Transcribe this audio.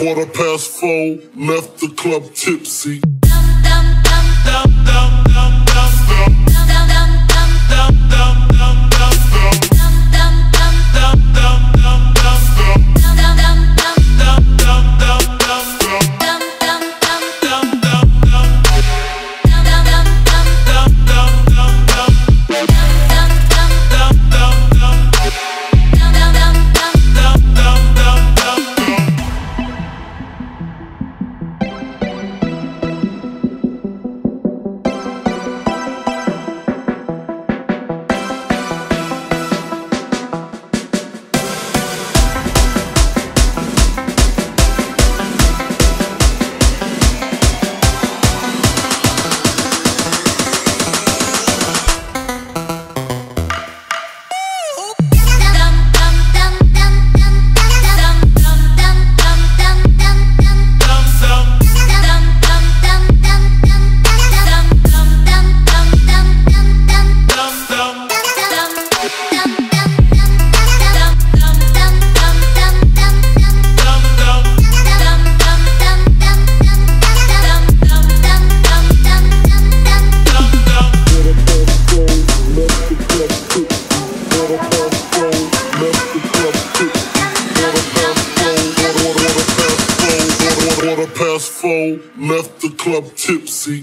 Quarter past four, left the club tipsy. Tipsy. Quarter past four, left the club tipsy.